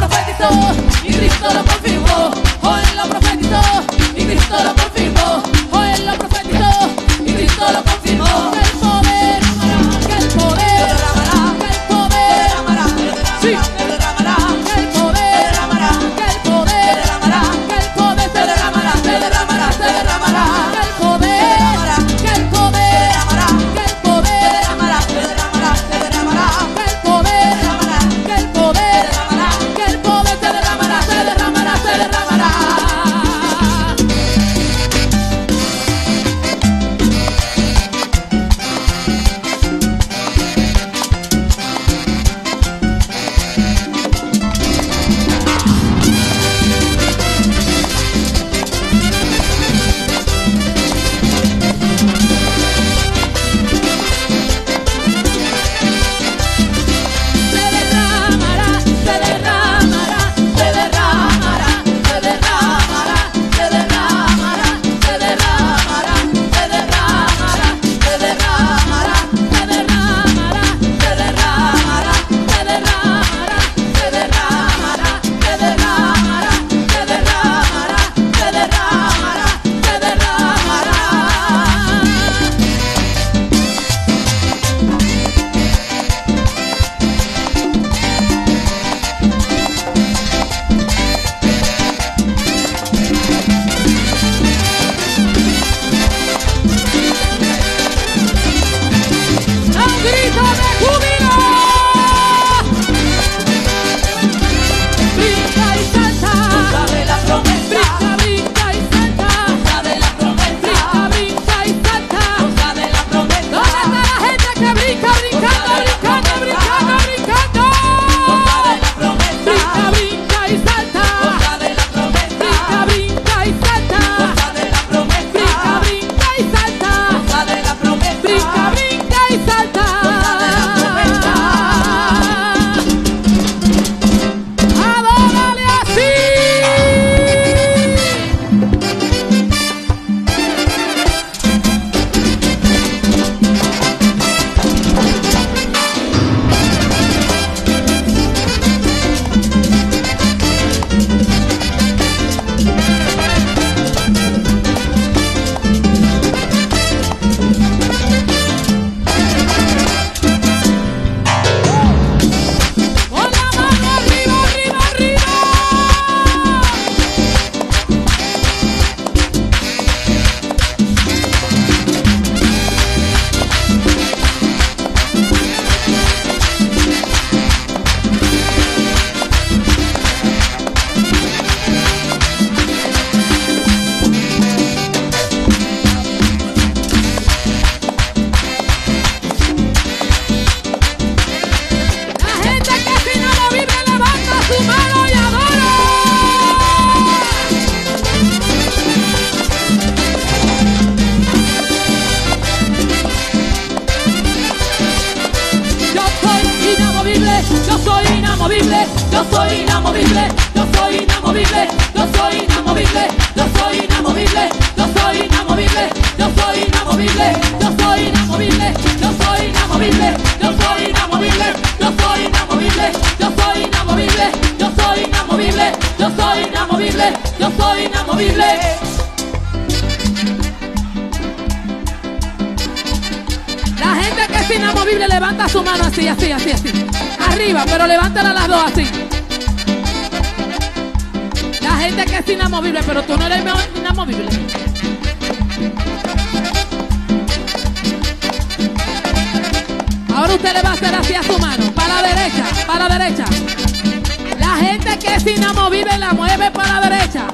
profetizó y Cristo lo confirmó. Joel lo profetizó y Cristo lo confirmó. Inamovible, yo soy inamovible, yo soy inamovible, yo soy inamovible, yo soy inamovible, yo soy inamovible, yo soy inamovible, yo soy inamovible, yo soy inamovible, yo soy inamovible, yo soy inamovible, yo soy inamovible, yo soy inamovible, yo soy inamovible, yo soy. La gente es inamovible levanta su mano así, así, así, así. Arriba, pero levántala las dos así. La gente que es inamovible, pero tú no eres inamovible. Ahora usted le va a hacer así a su mano, para la derecha, para la derecha. La gente que es inamovible la mueve para la derecha.